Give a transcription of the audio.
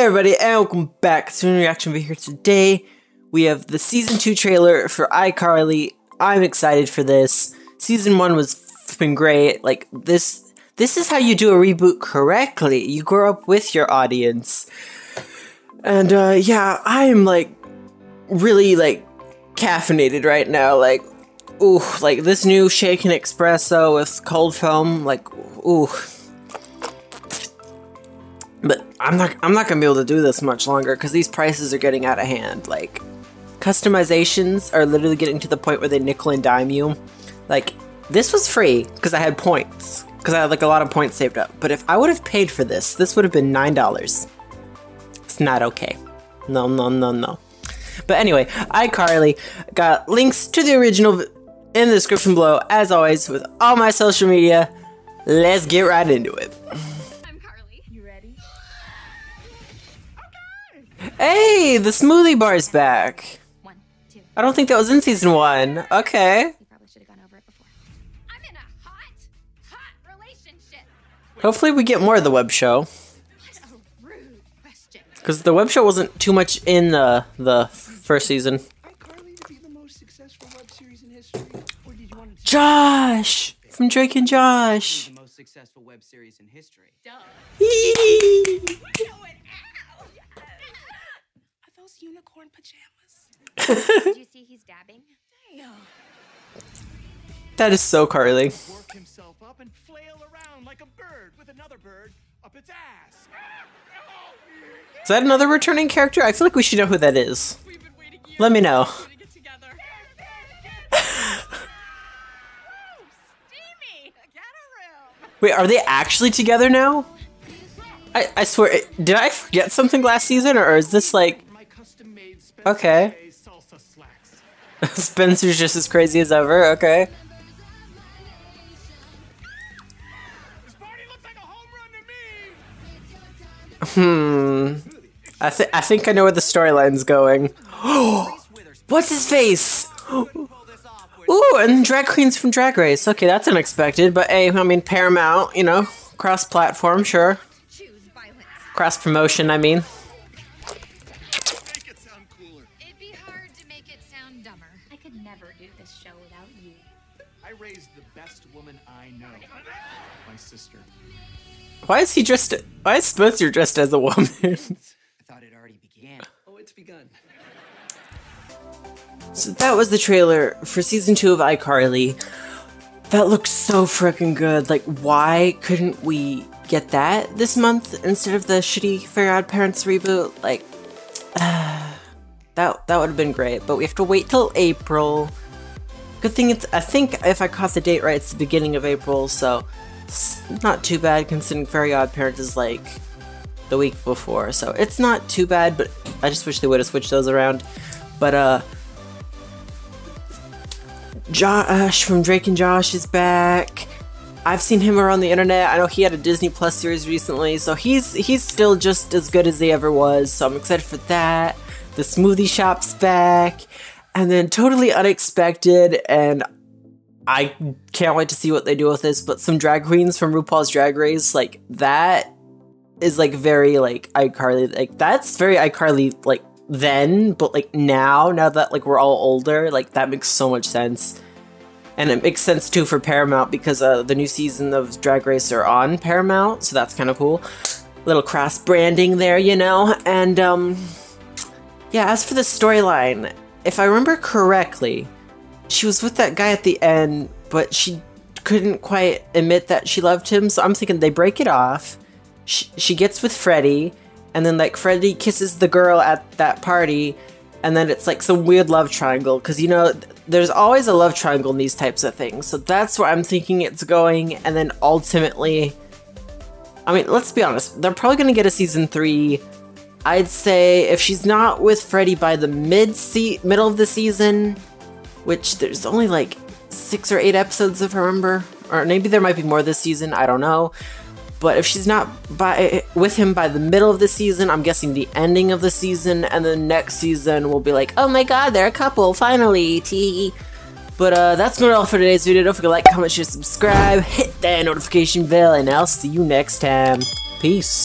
Hey everybody, and welcome back to a reaction video here today. We have the season 2 trailer for iCarly. I'm excited for this. Season 1 was flipping great. Like, this this is how you do a reboot correctly. You grow up with your audience. And, uh, yeah, I'm, like, really, like, caffeinated right now. Like, ooh, like, this new shaken espresso with cold foam, like, ooh. But I'm not I'm not gonna be able to do this much longer because these prices are getting out of hand. Like customizations are literally getting to the point where they nickel and dime you. Like this was free because I had points because I had like a lot of points saved up. But if I would have paid for this, this would have been nine dollars. It's not okay. No, no, no, no. But anyway, iCarly got links to the original in the description below, as always, with all my social media. Let's get right into it. Hey, the smoothie bar's back. One, two. I don't think that was in season one. Okay. You probably should have gone over it before. I'm in a hot, hot. Hopefully we get more of the web show. Because the web show wasn't too much in the the first season. Josh from Drake and Josh. The most successful web series in history. Duh. Unicorn pajamas. Did you see he's dabbing? Damn. That is so Carly. Work himself up and flail around like a bird with another bird up its ass. Is that another returning character? I feel like we should know who that is. Let me know. Wait, are they actually together now? I, I swear, did I forget something last season, or is this like Okay. Spencer's just as crazy as ever, okay. Hmm. I think I think I know where the storyline's going. What's his face? Ooh, and drag queens from Drag Race. Okay, that's unexpected, but hey, I mean Paramount, you know, cross-platform, sure. Cross promotion, I mean. Best woman I know, my sister. Why is he dressed? Why is Spencer dressed as a woman? I thought it already began. Oh, it's begun. So that was the trailer for season two of iCarly. That looks so freaking good. Like, why couldn't we get that this month instead of the shitty Fairly Odd Parents reboot? Like, uh, that that would have been great. But we have to wait till April. Good thing it's, I think if I caught the date right, it's the beginning of April, so it's not too bad considering Fairly Odd Parents is like the week before, so it's not too bad, but I just wish they would have switched those around. But, uh, Josh from Drake and Josh is back. I've seen him around the internet. I know he had a Disney Plus series recently, so he's he's still just as good as he ever was. So I'm excited for that. The smoothie shop's back. And then totally unexpected, and I can't wait to see what they do with this, but some drag queens from RuPaul's Drag Race, like, that is, like, very, like, iCarly, like, that's very iCarly, like, then, but, like, now, now that, like, we're all older, like, that makes so much sense. And it makes sense, too, for Paramount, because uh, the new season of Drag Race are on Paramount, so that's kind of cool. Little cross branding there, you know? And, um, yeah, as for the storyline, if I remember correctly, she was with that guy at the end, but she couldn't quite admit that she loved him. So I'm thinking they break it off. She, she gets with Freddie, and then like Freddie kisses the girl at that party, and then it's like some weird love triangle. Because you know, there's always a love triangle in these types of things. So that's where I'm thinking it's going. And then ultimately, I mean, let's be honest, they're probably going to get a season three I'd say if she's not with Freddie by the mid middle of the season, which there's only like six or eight episodes if I remember, or maybe there might be more this season, I don't know. But if she's not by with him by the middle of the season, I'm guessing the ending of the season, and the next season will be like, oh my god, they're a couple, finally, T. But uh, that's to all for today's video. Don't forget to like, comment, share, subscribe, hit that notification bell, and I'll see you next time. Peace.